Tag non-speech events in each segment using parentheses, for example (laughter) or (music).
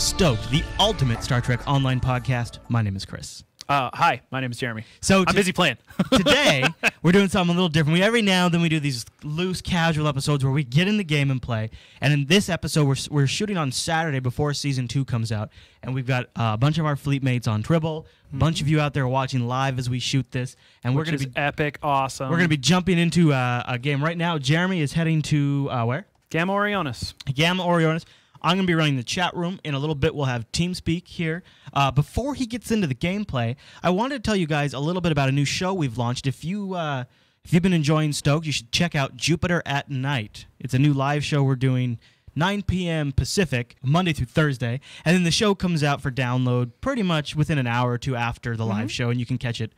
Hello, everyone, and welcome to Stoked, the ultimate Star Trek online podcast. My name is Chris. Uh, hi, my name is Jeremy. So I'm busy playing. (laughs) today (laughs) we're doing something a little different. We every now and then we do these loose, casual episodes where we get in the game and play. And in this episode, we're we're shooting on Saturday before season two comes out, and we've got uh, a bunch of our fleet mates on Tribble, a bunch of you out there watching live as we shoot this, and we're which gonna be epic, awesome. we're gonna be jumping into uh, a game right now. Jeremy is heading to uh, where? Gamma Orionis. Gamma Orionis. I'm going to be running the chat room. In a little bit, we'll have TeamSpeak here. Uh, before he gets into the gameplay, I wanted to tell you guys a little bit about a new show we've launched. If you uh, if you've been enjoying Stoke, you should check out Jupiter at Night. It's a new live show we're doing 9 p.m. Pacific, Monday through Thursday, and then the show comes out for download pretty much within an hour or two after the live show, and you can catch it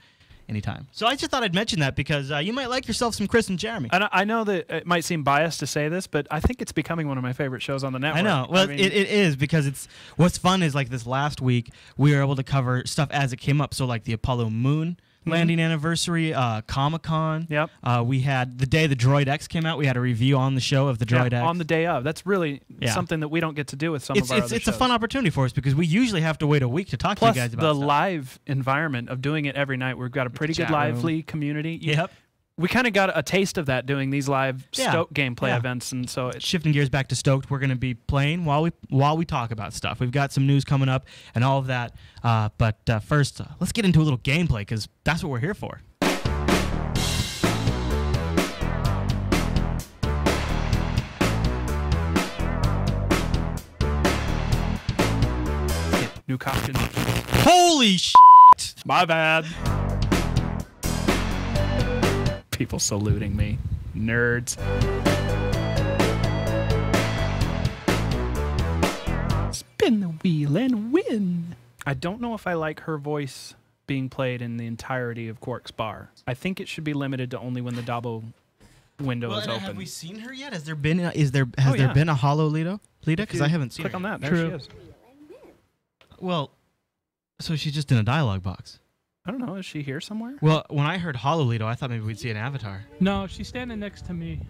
anytime. So I just thought I'd mention that because uh, you might like yourself some Chris and Jeremy. And I, I know that it might seem biased to say this, but I think it's becoming one of my favorite shows on the network. I know. Well, mean, it, it is because it's what's fun is like this last week we were able to cover stuff as it came up. So like the Apollo Moon landing anniversary, uh, Comic Con. Yep. Uh, we had the day the Droid X came out. We had a review on the show of the yeah, Droid X. on the day of. That's really Yeah. something that we don't get to do with some it's of our it's it's a fun opportunity for us because we usually have to wait a week to talk Plus to you guys about the stuff. live environment of doing it every night. We've got a pretty good chat room. lively community. You- Yep. We kind of got a taste of that doing these live Yeah. Stoke gameplay Yeah. events, and so it's Shifting gears back to Stoked, we're going to be playing while we while we talk about stuff. We've got some news coming up and all of that. Uh, but uh, first, uh, let's get into a little gameplay because that's what we're here for. new costume. Holy sh! My bad. People saluting me. Nerds. Spin the wheel and win. I don't know if I like her voice being played in the entirety of Quark's Bar. I think it should be limited to only when the Dabo window is open. have we seen her yet? Has there been? A, is there has Oh, there been a Hollow Leeta? Leeta? Because I haven't seen. Click her on yet. that. There True. she is. Well, so she's just in a dialogue box. I don't know. Is she here somewhere? Well, when I heard Hollow Leeta, I thought maybe we'd see an avatar. No, she's standing next to me.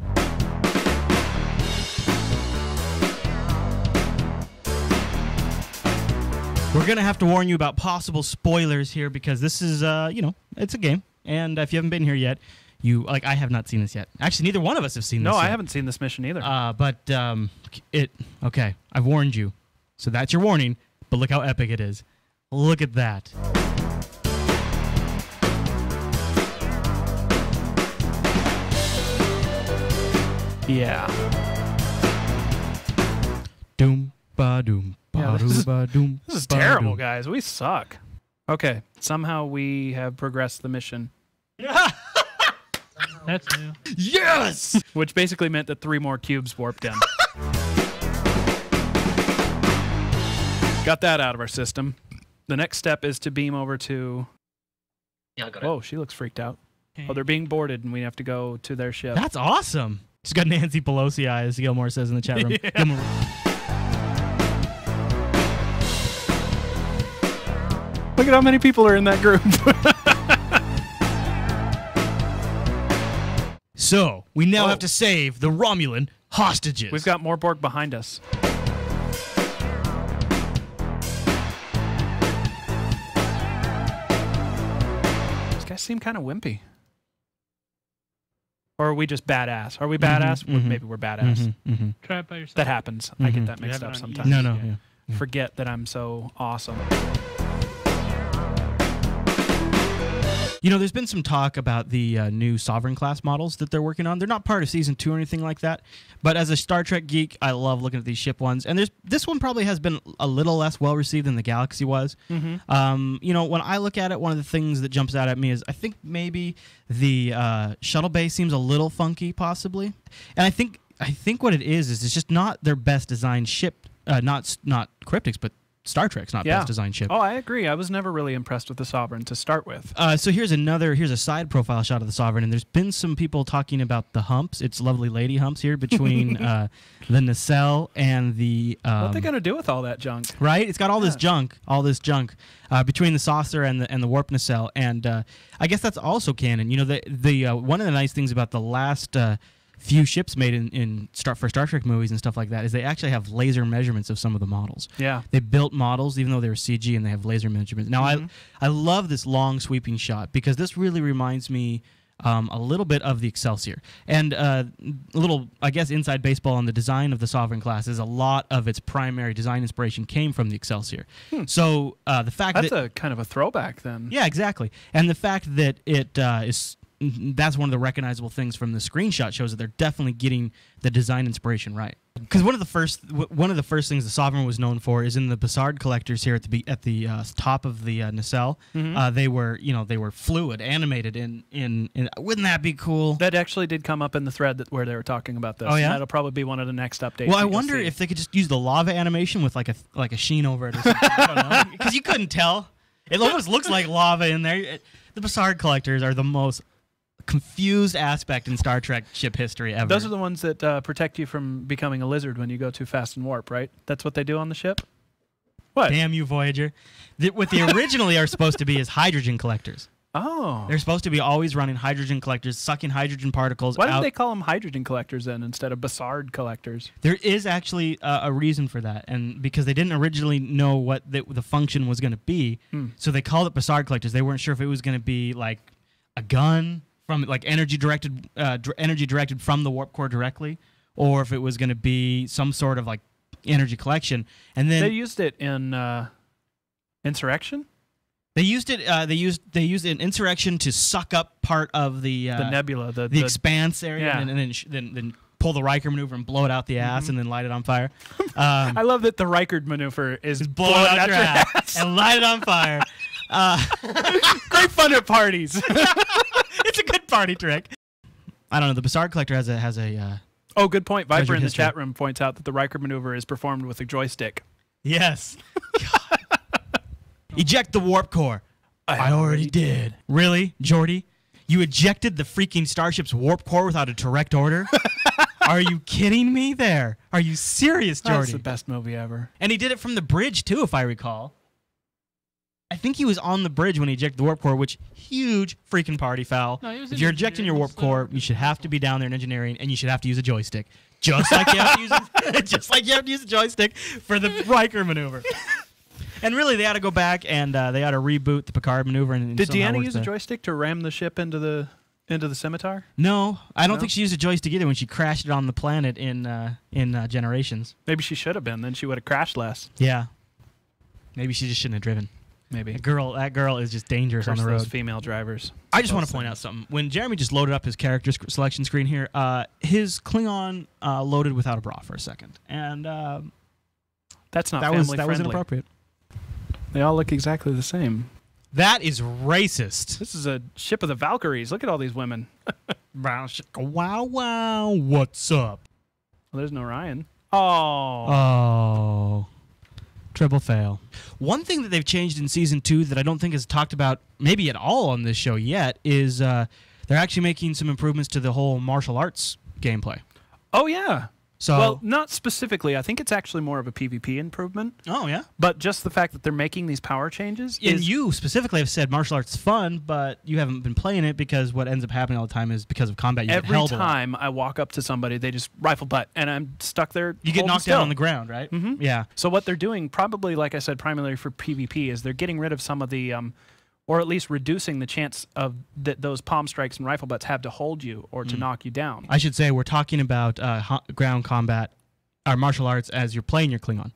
We're gonna have to warn you about possible spoilers here because this is, uh, you know, it's a game, and if you haven't been here yet, you like I have not seen this yet. Actually, neither one of us have seen this. No, this. I yet. haven't seen this mission either. Uh, but um, it okay. I've warned you, so that's your warning. But look how epic it is. Look at that. Yeah. Doom ba doom ba this doom is- ba doom. This is terrible, guys. We suck. Okay, somehow we have progressed the mission, (laughs) That's new. Yes. (laughs) which basically meant that three more cubes warped in. (laughs) Got that out of our system. The next step is to beam over to. Yeah, I got Oh, she looks freaked out. Oh, they're being boarded, and we have to go to their ship. That's awesome. She's got Nancy Pelosi eyes. Gilmore says in the chat room. (laughs) Yeah. Gilmore- Look at how many people are in that group. (laughs) So we now Whoa. have to save the Romulan hostages. We've got more Borg behind us. These guys seem kind of wimpy. Or are we just badass? Are we badass? Well, mhm. Maybe we're badass. Mhm, mhm. Try it by yourself. That happens. I get that mixed up sometimes. No, no. Yeah. yeah. yeah. Forget that I'm so awesome. You know, there's been some talk about the uh, new Sovereign class models that they're working on. They're not part of season two or anything like that. But as a Star Trek geek, I love looking at these ship ones. And there's this one probably has been a little less well received than the Galaxy was. Mm-hmm. Um, you know, when I look at it, one of the things that jumps out at me is I think maybe the uh, shuttle bay seems a little funky, possibly. And I think I think what it is is it's just not their best designed ship. Uh, not not Cryptic's, but Star Trek's not Yeah. best designed ship. Oh, I agree. I was never really impressed with the Sovereign to start with. Uh, so here's another here's a side profile shot of the sovereign, and there's been some people talking about the humps. It's lovely lady humps here between (laughs) uh, the nacelle and the um, what they gonna do with all that junk? right. It's got all this junk, all this junk uh, between the saucer and the and the warp nacelle, and uh, I guess that's also canon. You know, the the uh, one of the nice things about the last. Few ships made in, in Star for Star Trek movies and stuff like that is they actually have laser measurements of some of the models. Yeah. They built models even though they were CG and they have laser measurements. Now Mhm. I I love this long sweeping shot because this really reminds me um, a little bit of the Excelsior and uh, a little I guess inside baseball on the design of the Sovereign class is a lot of its primary design inspiration came from the Excelsior. So uh, the fact That's that a kind of a throwback then. yeah, exactly. And the fact that it uh, is that's one of the recognizable things from the screenshot shows that they're definitely getting the design inspiration right. Because one of the first w- one of the first things the Sovereign was known for is in the Bussard collectors here at the be- at the uh, top of the uh, nacelle. Mhm. Uh, they were you know they were fluid, animated in, in in. Wouldn't that be cool? That actually did come up in the thread that where they were talking about this. Oh, yeah? That'll probably be one of the next updates. well, I wonder see. if they could just use the lava animation with like a like a sheen over it or something. I don't know (laughs) because you couldn't tell. It almost looks like lava in there. It- the Bussard collectors are the most confused aspect in Star Trek ship history ever. those are the ones that uh, protect you from becoming a lizard when you go too fast and warp, right? That's what they do on the ship. What? Damn you, Voyager! The, what they originally are supposed to be is hydrogen collectors. Oh. They're supposed to be always running hydrogen collectors, sucking hydrogen particles Why did out. they call them hydrogen collectors then instead of Bussard collectors? There is actually uh, a reason for that, and because they didn't originally know what the, the function was going to be, Hmm. so they called it Bussard collectors. They weren't sure if it was going to be like a gun from like energy directed, uh, dr- energy directed from the warp core directly, or if it was going to be some sort of like energy collection. And then They used it in uh, Insurrection, they used it. Uh, they used they used an insurrection to suck up part of the uh, the nebula, the, the, the expanse area, Yeah. and, and then, sh- then then pull the Riker maneuver and blow it out the ass, Mhm. and then light it on fire. Um, (laughs) I love that the Riker maneuver is blow it out your ass, ass. and light it on fire. (laughs) Uh, Great fun at parties. (laughs) it's a good party trick. I don't know. The Bussard collector has a has a uh, oh, good point. Viper in the history. chat room points out that the Riker maneuver is performed with a joystick. yes. (laughs) Eject the warp core. I already did. Really, Geordi? You ejected the freaking starship's warp core without a direct order? (laughs) Are you kidding me? There. Are you serious, That's Geordi? the best movie ever. And he did it from the bridge too, if I recall. I think he was on the bridge when he ejected the warp core, which huge freaking party foul. No, if you're ejecting your warp core, you should have to be down there in engineering, and you should have to use a joystick, just like you have to use a, (laughs) just like you have to use a joystick for the Riker maneuver. (laughs) and really, they ought to go back and uh, they ought to reboot the Picard maneuver. And, and Did Deanna work use a joystick to ram the ship into the into the scimitar? No, I don't No? think she used a joystick either when she crashed it on the planet in uh, in uh, Generations. Maybe she should have been. Then she would have crashed less. Yeah. Maybe she just shouldn't have driven. Maybe. That girl, that girl is just dangerous Curse on the those road. female drivers. I just want Those to point out something. When Jeremy just loaded up his character sc- selection screen here, uh, his Klingon uh, loaded without a bra for a second, and um, That's not that family was that was inappropriate. They all look exactly the same. That is racist. This is a ship of the Valkyries. Look at all these women. (laughs) Brown shika, Wow, wow. What's up? Well, there's no Ryan. Oh. Oh, triple fail. One thing that they've changed in season two that I don't think is talked about maybe at all on this show yet is uh, they're actually making some improvements to the whole martial arts gameplay. Oh yeah. So, well, not specifically. I think it's actually more of a PvP improvement. oh yeah. But just the fact that they're making these power changes And is you specifically have said martial arts is fun, but you haven't been playing it because what ends up happening all the time is because of combat. You get every held a lot. time I walk up to somebody, they just rifle butt, and I'm stuck there. you get knocked still. down on the ground, right? Mm -hmm. Yeah. So what they're doing, probably like I said, primarily for PvP, is they're getting rid of some of the, um, or at least reducing the chance of that those palm strikes and rifle butts have to hold you or to Mm. knock you down. I should say we're talking about uh, ground combat, or martial arts as you're playing your Klingon.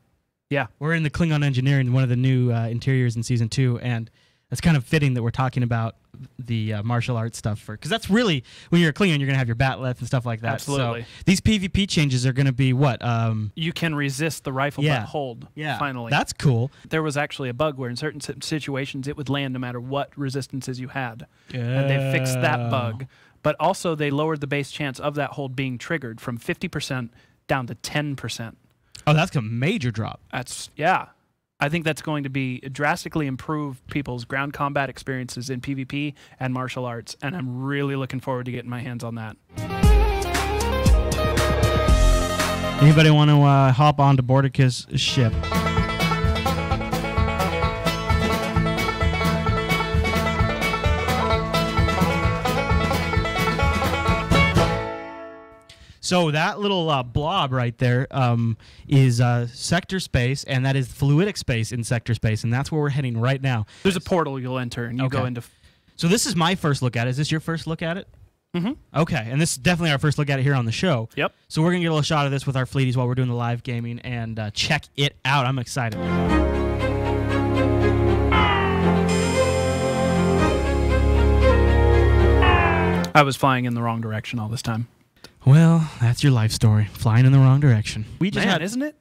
Yeah. We're in the Klingon engineering, one of the new uh, interiors in season two, and it's kind of fitting that we're talking about the uh, martial arts stuff for because that's really when you're a Klingon, you're gonna have your batleth and stuff like that. Absolutely. So these PvP changes are gonna be what? Um, You can resist the rifle Yeah. butt hold. yeah. Finally, That's cool. there was actually a bug where in certain situations it would land no matter what resistances you had, yeah. and they fixed that bug. But also they lowered the base chance of that hold being triggered from 50% down to 10%. Oh, that's a major drop. That's yeah. I think that's going to be drastically improve people's ground combat experiences in PvP and martial arts, and I'm really looking forward to getting my hands on that. Anybody want to uh, hop onto Bordicus' ship? So that little uh, blob right there um, is uh, sector space, and that is fluidic space in sector space, and that's where we're heading right now. There's a portal you'll enter, and you go Okay. into. So this is my first look at it. Is this your first look at it? Mm-hmm. Okay, and this is definitely our first look at it here on the show. Yep. So we're gonna get a little shot of this with our fleeties while we're doing the live gaming and uh, check it out. I'm excited. I was flying in the wrong direction all this time. Well, that's your life story. Flying in the wrong direction. We just Man, had isn't it?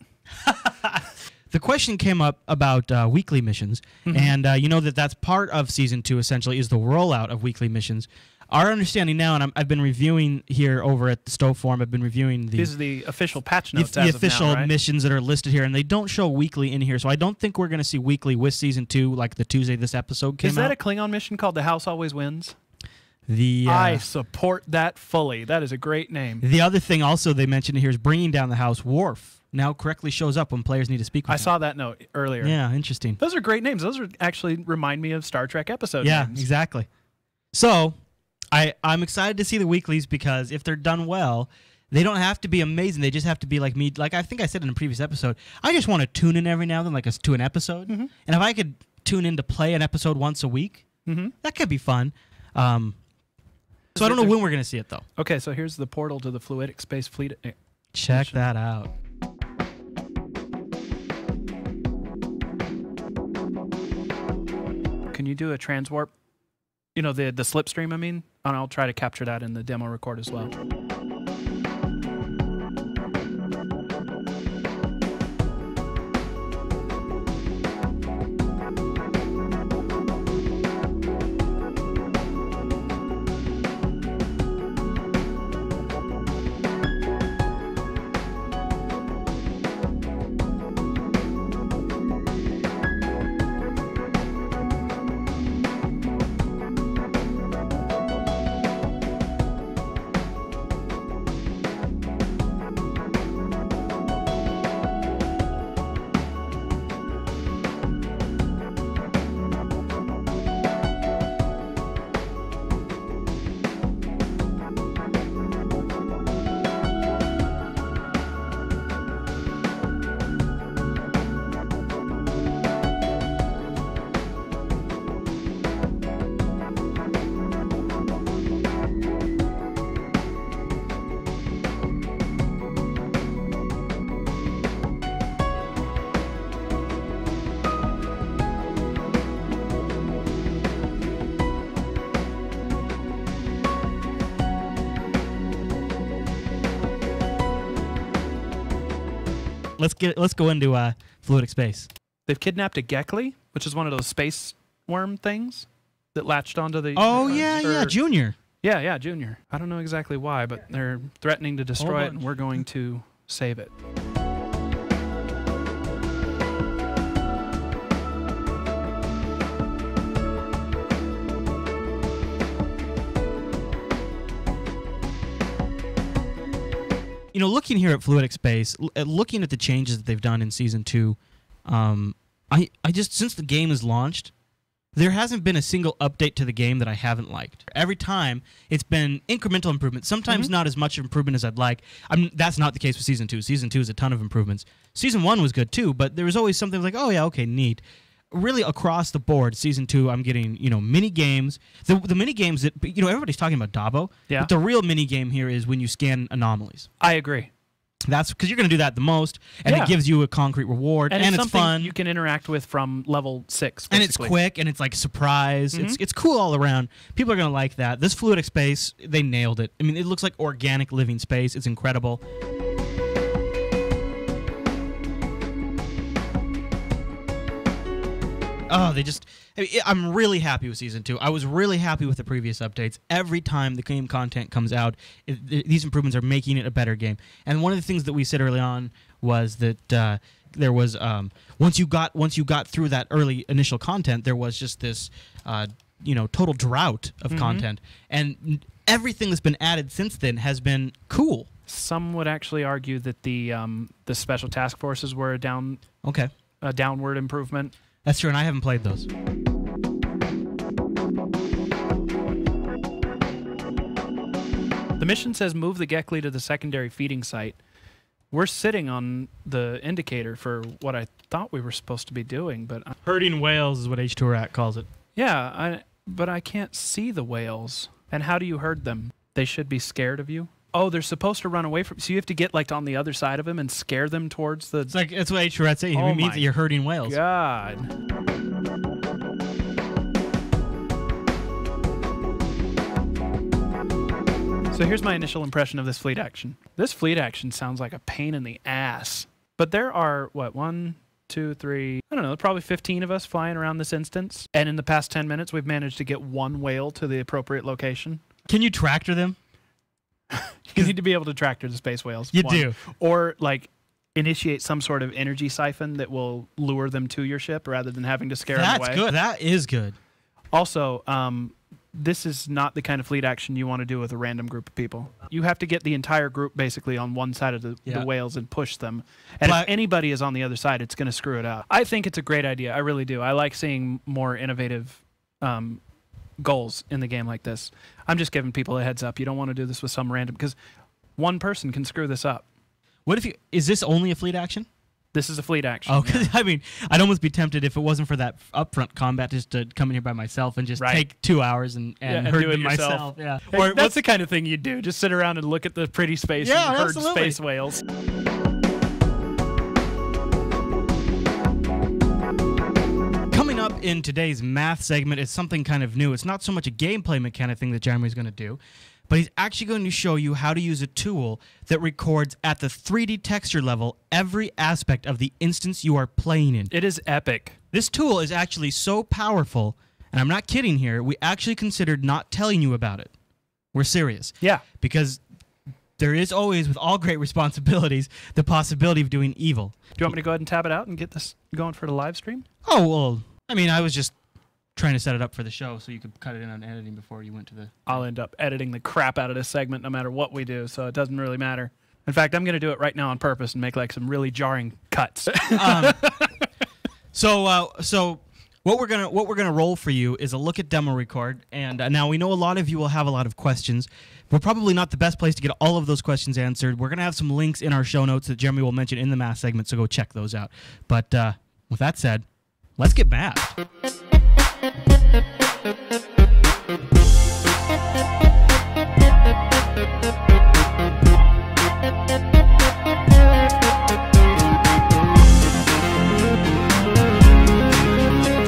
(laughs) the question came up about uh, weekly missions, and uh, you know that that's part of season two. Essentially, is the rollout of weekly missions. Our understanding now, and I'm, I've been reviewing here over at the STO Forum. I've been reviewing the These are the official patch notes. the as of official now, right? missions that are listed here, and they don't show weekly in here. So I don't think we're going to see weekly with season two, like the Tuesday this episode came Is that out. a Klingon mission called "The House Always Wins"? The uh, I support that fully. That is a great name. the other thing also they mentioned here is bringing down the house. Worf now correctly shows up when players need to speak. With I him. saw that note earlier. Yeah, interesting. Those are great names. Those are actually remind me of Star Trek episode yeah, names. exactly. So, I I'm excited to see the weeklies because if they're done well, they don't have to be amazing. They just have to be like me. Like I think I said in a previous episode, I just want to tune in every now and then, like a, to an episode. Mm-hmm. And if I could tune in to play an episode once a week, Mhm. that could be fun. Um, so I don't know when we're gonna see it though. Okay, so here's the portal to the fluidic space fleet. Check Mission. that out. Can you do a transwarp? You know the the slipstream. I mean, and I'll try to capture that in the demo record as well. Let's get let's go into uh, fluidic space. They've kidnapped a Gekli, which is one of those space worm things that latched onto the. Oh uh, yeah, or- yeah, Junior. yeah, yeah, Junior. I don't know exactly why, but they're threatening to destroy it, and we're going to save it. You know, looking here at Fluidic Space, l- at looking at the changes that they've done in season two, um, I I just since the game is launched, there hasn't been a single update to the game that I haven't liked. Every time it's been incremental improvement. Sometimes not as much improvement as I'd like. I'm that's not the case with season two. Season two is a ton of improvements. Season one was good too, but there was always something like, oh yeah, okay, neat. Really across the board, season two, I'm getting you know mini games. The the mini games that you know everybody's talking about Dabo. Yeah. But the real mini game here is when you scan anomalies. I agree. That's because you're going to do that the most, and Yeah. it gives you a concrete reward, and, it's, it's fun, you can interact with from level six. and it's quick, and it's like surprise. Mm-hmm. It's it's cool all around. People are going to like that. This fluidic space, they nailed it. I mean, it looks like organic living space. It's incredible. Oh, they just. I mean, I'm really happy with season two. I was really happy with the previous updates. Every time the game content comes out, it, th- these improvements are making it a better game. And one of the things that we said early on was that uh, there was um, once you got once you got through that early initial content, there was just this uh, you know total drought of content, and everything that's been added since then has been cool. Some would actually argue that the um, the special task forces were a down Okay, a downward improvement. That's true, and I haven't played those. The The mission says move the Gekli to the secondary feeding site. We're sitting on the indicator for what I thought we were supposed to be doing, but I, Herding whales is what H2 Rat calls it. yeah, I but I can't see the whales. And how do you herd them? They should be scared of you. Oh, they're supposed to run away from. So you have to get like on the other side of them and scare them towards the. It's like that's what H2 Oh it means that you're hurting whales. God. So here's my initial impression of this fleet action. This fleet action sounds like a pain in the ass. But there are, what, one, two, three, I don't know, probably 15 of us flying around this instance. And in the past 10 minutes, we've managed to get one whale to the appropriate location. Can you tractor them? (laughs) You need to be able to tractor the space whales. You one. do. Or like initiate some sort of energy siphon that will lure them to your ship rather than having to scare them away. That's good. That is good. Also, um, this is not the kind of fleet action you want to do with a random group of people. You have to get the entire group basically on one side of the, Yeah. the whales and push them. And But- if anybody is on the other side, it's going to screw it up. I think it's a great idea. I really do. I like seeing more innovative um, goals in the game like this. I'm just giving people a heads up. You don't want to do this with some random because one person can screw this up. What if you? Is this only a fleet action? This is a fleet action. Oh, yeah. 'cause, (laughs) I mean, I'd almost be tempted if it wasn't for that upfront combat just to come in here by myself and just Right. take two hours and, and, Yeah, and herd do it them yourself. myself. Yeah. Or Or that's the kind of thing you'd do. Just sit around and look at the pretty space Yeah, and herd absolutely. space whales. In today's math segment is something kind of new. It's not so much a gameplay mechanic thing that Jeremy's going to do, but he's actually going to show you how to use a tool that records at the 3D texture level every aspect of the instance you are playing in. It is epic. This tool is actually so powerful, and I'm not kidding here, we actually considered not telling you about it. We're serious. Yeah. Because there is always, with all great responsibilities, the possibility of doing evil. Do you want me to go ahead and tab it out and get this going for the live stream? Oh, well, I mean, I was just trying to set it up for the show so you could cut it in on editing before you went to the. I'll end up editing the crap out of this segment no matter what we do, so it doesn't really matter. In fact, I'm going to do it right now on purpose and make like some really jarring cuts. (laughs) (laughs) Um, so, uh, so what we're gonna what we're gonna roll for you is a look at demo record, and uh, now we know a lot of you will have a lot of questions. We're probably not the best place to get all of those questions answered. We're gonna have some links in our show notes that Jeremy will mention in the math segment, so go check those out. But uh, with that said, let's get math.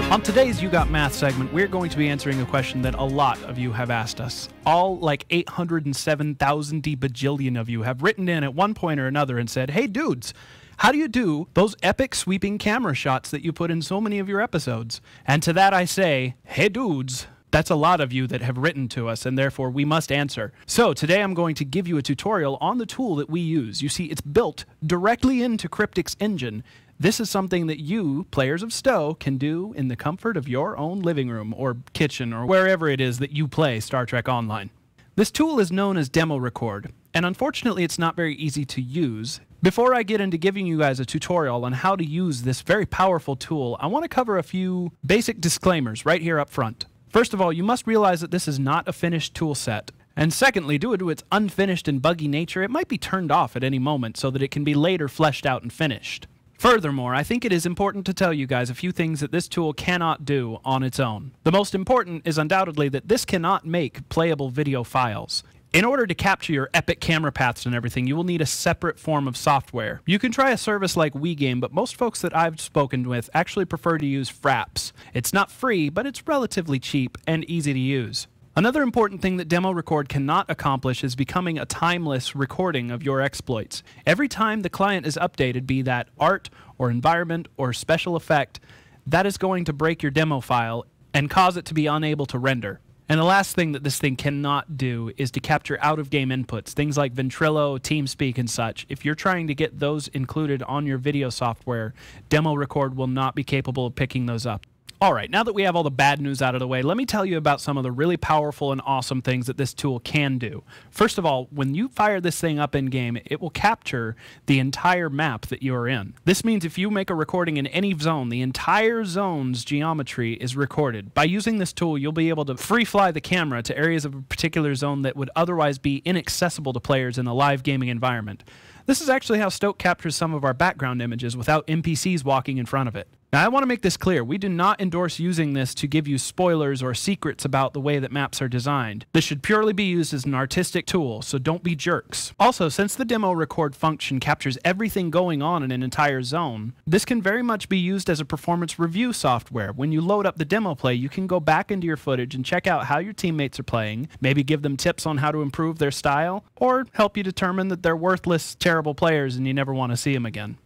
On today's You Got Math segment, we're going to be answering a question that a lot of you have asked us. All like 807,000 bajillion of you have written in at one point or another and said, Hey dudes, how do you do those epic sweeping camera shots that you put in so many of your episodes? And to that I say, Hey dudes, that's a lot of you that have written to us, and therefore we must answer. So today I'm going to give you a tutorial on the tool that we use. You see, it's built directly into Cryptic's engine. This is something that you, players of STO, can do in the comfort of your own living room or kitchen or wherever it is that you play Star Trek Online. This tool is known as Demo Record, and unfortunately it's not very easy to use. Before I get into giving you guys a tutorial on how to use this very powerful tool, I want to cover a few basic disclaimers right here up front. First of all, you must realize that this is not a finished tool set. And secondly, due to its unfinished and buggy nature, it might be turned off at any moment so that it can be later fleshed out and finished. Furthermore, I think it is important to tell you guys a few things that this tool cannot do on its own. The most important is undoubtedly that this cannot make playable video files. In order to capture your epic camera paths and everything, you will need a separate form of software. You can try a service like WeGame, but most folks that I've spoken with actually prefer to use Fraps. It's not free, but it's relatively cheap and easy to use. Another important thing that Demo Record cannot accomplish is becoming a timeless recording of your exploits. Every time the client is updated, be that art or environment or special effect, that is going to break your demo file and cause it to be unable to render. And the last thing that this thing cannot do is to capture out of game inputs, things like Ventrilo, TeamSpeak, and such. If you're trying to get those included on your video software, Demo Record will not be capable of picking those up. All right, now that we have all the bad news out of the way, let me tell you about some of the really powerful and awesome things that this tool can do. First of all, when you fire this thing up in game, it will capture the entire map that you are in. This means if you make a recording in any zone, the entire zone's geometry is recorded. By using this tool, you'll be able to free fly the camera to areas of a particular zone that would otherwise be inaccessible to players in the live gaming environment. This is actually how Stoke captures some of our background images without NPCs walking in front of it. Now, I want to make this clear. We do not endorse using this to give you spoilers or secrets about the way that maps are designed. This should purely be used as an artistic tool, so don't be jerks. Also, since the demo record function captures everything going on in an entire zone, this can very much be used as a performance review software. When you load up the demo play, you can go back into your footage and check out how your teammates are playing, maybe give them tips on how to improve their style, or help you determine that they're worthless, terrible players and you never want to see them again.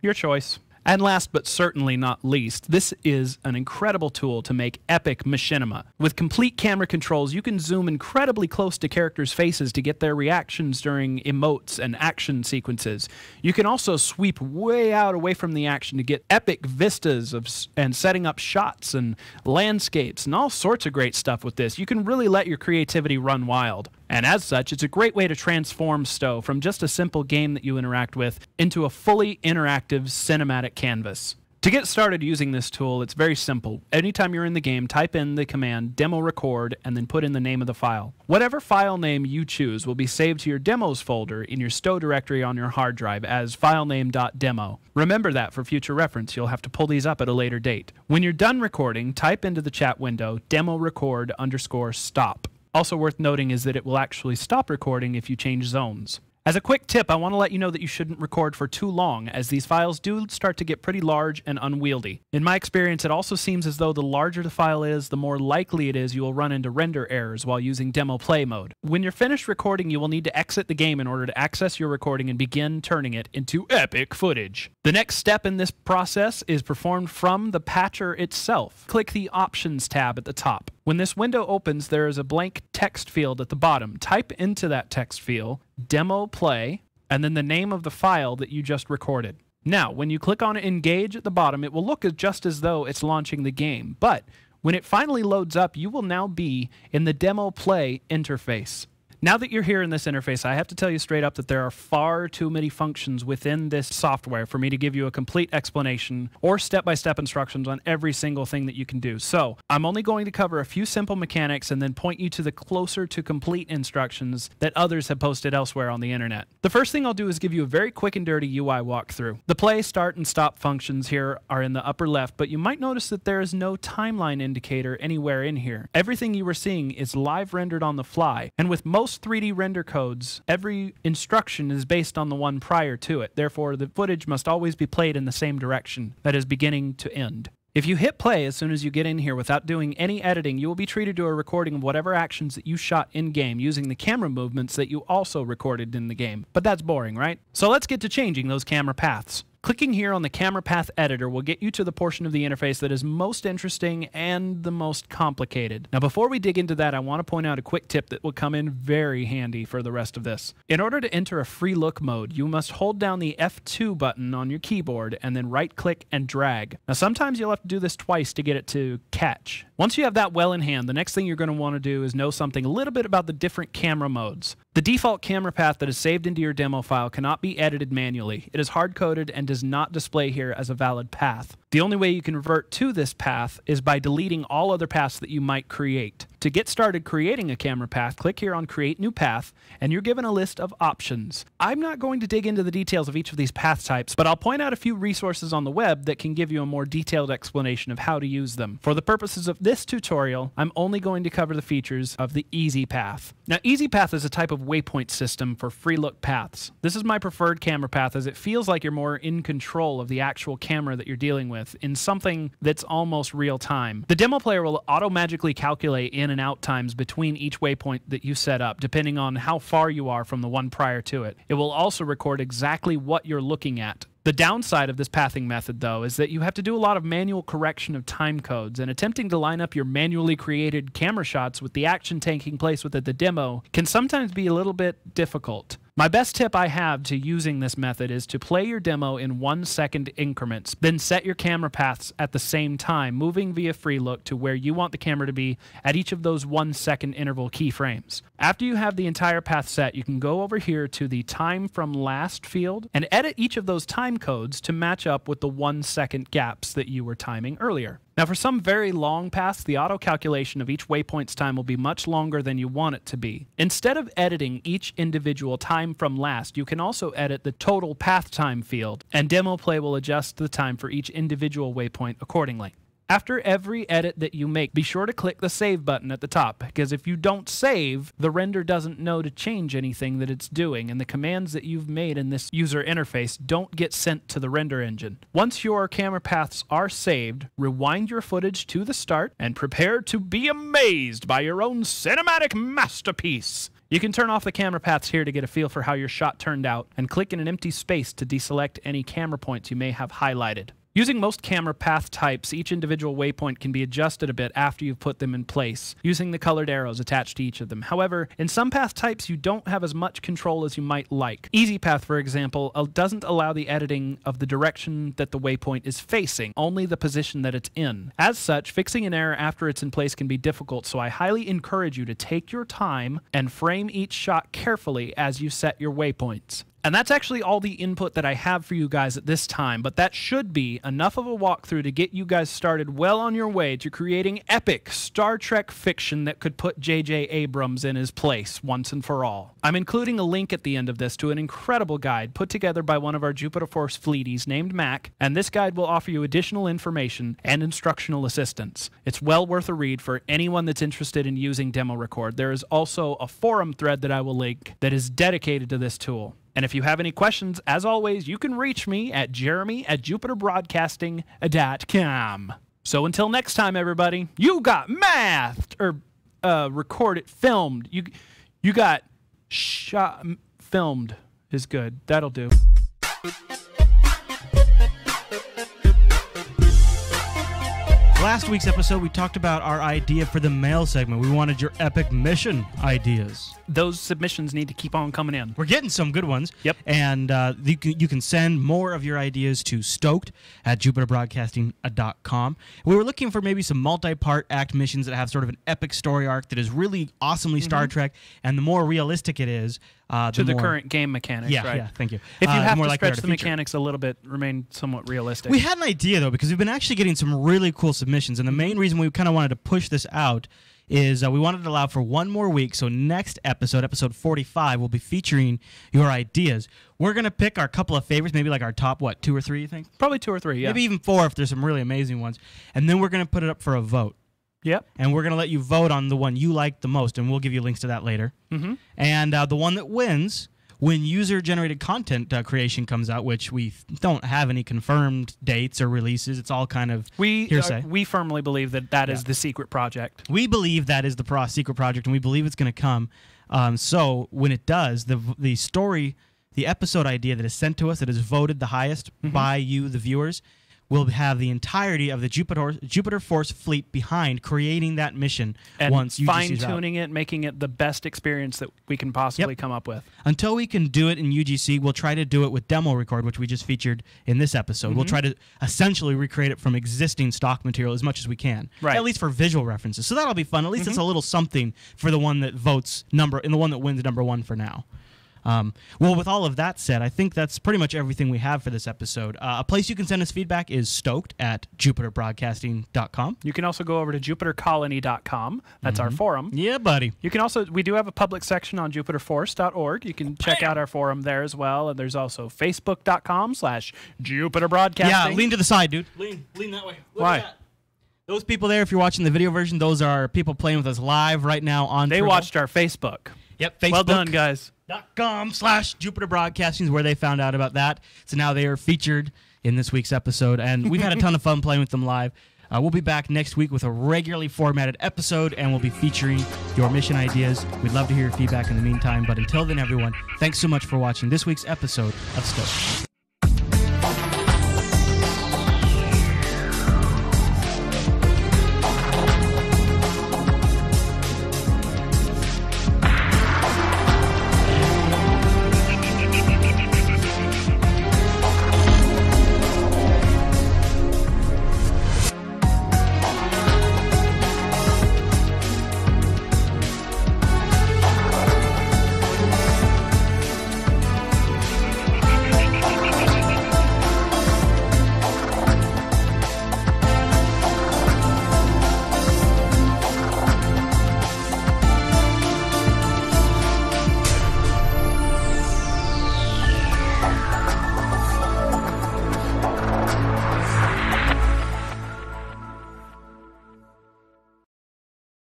Your choice. And last but certainly not least, this is an incredible tool to make epic machinima. With complete camera controls, you can zoom incredibly close to characters' faces to get their reactions during emotes and action sequences. You can also sweep way out away from the action to get epic vistas of and setting up shots and landscapes and all sorts of great stuff with this. You can really let your creativity run wild. And as such, it's a great way to transform STO from just a simple game that you interact with into a fully interactive cinematic canvas. To get started using this tool, it's very simple. Anytime you're in the game, type in the command demo record and then put in the name of the file. Whatever file name you choose will be saved to your demos folder in your STO directory on your hard drive as filename.demo. Remember that for future reference, you'll have to pull these up at a later date. When you're done recording, type into the chat window demo record underscore stop. Also worth noting is that it will actually stop recording if you change zones. As a quick tip, I want to let you know that you shouldn't record for too long, as these files do start to get pretty large and unwieldy. In my experience, it also seems as though the larger the file is, the more likely it is you will run into render errors while using demo play mode. When you're finished recording, you will need to exit the game in order to access your recording and begin turning it into epic footage. The next step in this process is performed from the patcher itself. Click the Options tab at the top. When this window opens, there is a blank text field at the bottom. Type into that text field demo play and then the name of the file that you just recorded. Now, when you click on Engage at the bottom, it will look just as though it's launching the game. But when it finally loads up, you will now be in the demo play interface. Now that you're here in this interface, I have to tell you straight up that there are far too many functions within this software for me to give you a complete explanation or step-by-step instructions on every single thing that you can do. So I'm only going to cover a few simple mechanics and then point you to the closer to complete instructions that others have posted elsewhere on the internet. The first thing I'll do is give you a very quick and dirty UI walkthrough. The play, start, and stop functions here are in the upper left, but you might notice that there is no timeline indicator anywhere in here. Everything you were seeing is live rendered on the fly, and with most most 3D render codes, every instruction is based on the one prior to it. Therefore, the footage must always be played in the same direction, that is, beginning to end. If you hit play as soon as you get in here without doing any editing, you will be treated to a recording of whatever actions that you shot in game using the camera movements that you also recorded in the game. But that's boring, right? So let's get to changing those camera paths. Clicking here on the camera path editor will get you to the portion of the interface that is most interesting and the most complicated. Now before we dig into that, I want to point out a quick tip that will come in very handy for the rest of this. In order to enter a free look mode, you must hold down the F2 button on your keyboard and then right click and drag. Now sometimes you'll have to do this twice to get it to catch. Once you have that well in hand, the next thing you're going to want to do is know something a little bit about the different camera modes. The default camera path that is saved into your demo file cannot be edited manually. It is hard-coded and does not display here as a valid path. The only way you can revert to this path is by deleting all other paths that you might create. To get started creating a camera path, click here on Create New Path, and you're given a list of options. I'm not going to dig into the details of each of these path types, but I'll point out a few resources on the web that can give you a more detailed explanation of how to use them. For the purposes of this tutorial, I'm only going to cover the features of the Easy Path. Now, Easy Path is a type of waypoint system for free look paths. This is my preferred camera path as it feels like you're more in control of the actual camera that you're dealing with in something that's almost real time. The demo player will auto-magically calculate in and out times between each waypoint that you set up, depending on how far you are from the one prior to it. It will also record exactly what you're looking at The downside of this pathing method, though, is that you have to do a lot of manual correction of time codes, and attempting to line up your manually created camera shots with the action taking place within the demo can sometimes be a little bit difficult. My best tip I have to using this method is to play your demo in one second increments, then set your camera paths at the same time, moving via free look to where you want the camera to be at each of those one second interval keyframes. After you have the entire path set, you can go over here to the time from last field and edit each of those time codes to match up with the one second gaps that you were timing earlier. Now, for some very long paths, the auto calculation of each waypoint's time will be much longer than you want it to be. Instead of editing each individual time from last, you can also edit the total path time field, and demo play will adjust the time for each individual waypoint accordingly. After every edit that you make, be sure to click the save button at the top, because if you don't save, the render doesn't know to change anything that it's doing, and the commands that you've made in this user interface don't get sent to the render engine. Once your camera paths are saved, rewind your footage to the start and prepare to be amazed by your own cinematic masterpiece. You can turn off the camera paths here to get a feel for how your shot turned out, and click in an empty space to deselect any camera points you may have highlighted. Using most camera path types, each individual waypoint can be adjusted a bit after you've put them in place, using the colored arrows attached to each of them. However, in some path types, you don't have as much control as you might like. Easy Path, for example, doesn't allow the editing of the direction that the waypoint is facing, only the position that it's in. As such, fixing an error after it's in place can be difficult, so I highly encourage you to take your time and frame each shot carefully as you set your waypoints. And that's actually all the input that I have for you guys at this time, but that should be enough of a walkthrough to get you guys started well on your way to creating epic Star Trek fiction that could put J.J. Abrams in his place once and for all. I'm including a link at the end of this to an incredible guide put together by one of our Jupiter Force fleeties named Mac, and this guide will offer you additional information and instructional assistance. It's well worth a read for anyone that's interested in using Demo Record. There is also a forum thread that I will link that is dedicated to this tool. And if you have any questions, as always, you can reach me at jeremy at jupiterbroadcasting.com. So until next time, everybody, you got mathed or uh, recorded, filmed. You you got shot, filmed is good. That'll do. Last week's episode, we talked about our idea for the mail segment. We wanted your epic mission ideas. Those submissions need to keep on coming in. We're getting some good ones. Yep. And uh, you, can, you can send more of your ideas to stoked at jupiterbroadcasting.com. We were looking for maybe some multi part act missions that have sort of an epic story arc that is really awesomely Star Trek. And the more realistic it is, uh, To the more- current game mechanics, Yeah, right? yeah, thank you. If you Uh, have to are stretch the mechanics a little bit, remain somewhat realistic. We had an idea though because we've been actually getting some really cool submissions, and the main reason we kind of wanted to push this out is uh, we wanted to allow for one more week. So next episode, episode forty-five, will be featuring your ideas. We're gonna pick our couple of favorites, maybe like our top what two or three, you think? Probably two or three, yeah. Maybe even four if there's some really amazing ones, and then we're gonna put it up for a vote. Yep. And we're gonna let you vote on the one you like the most, and we'll give you links to that later. Mm-hmm. And uh, the one that wins when user generated content uh, creation comes out, which we don't have any confirmed dates or releases. It's all kind of We uh, hearsay. we firmly believe that that is Yeah. the secret project. we believe that is the pro secret project, and we believe it's going to come. Um, so when it does, the the story, the episode idea that is sent to us, that is voted the highest Mm-hmm. by you, the viewers, will have the entirety of the Jupiter Jupiter Force fleet behind creating that mission. And once UGC fine tuning it, making it the best experience that we can possibly come up with. Until we can do it in UGC, we'll try to do it with demo record, which we just featured in this episode. Mm-hmm. We'll try to essentially recreate it from existing stock material as much as we can, Right. Mm-hmm. At least for visual references. So that'll be fun. At least it's a little something for the one that votes number and the one that wins number one for now. Um, well, with all of that said, I think that's pretty much everything we have for this episode. Uh, a place you can send us feedback is stoked at jupiterbroadcasting.com. You can also go over to jupitercolony.com. That's Mm-hmm. our forum. Yeah, buddy. You can also we do have a public section on jupiterforce.org. You can check out our forum there as well. And there's also facebook.com slash jupiterbroadcasting. Yeah, lean to the side, dude. Lean, lean that way. Look Why? At that. Those people there, if you're watching the video version, those are people playing with us live right now on. They Tribble. watched our Facebook. Yep, Facebook. Well done, guys. Com slash Jupiter Broadcasting is where they found out about that. So now they are featured in this week's episode, and we've had a ton of fun playing with them live. Uh, we'll be back next week with a regularly formatted episode, and we'll be featuring your mission ideas. We'd love to hear your feedback in the meantime. But until then, everyone, thanks so much for watching this week's episode of Stoke.